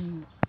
嗯。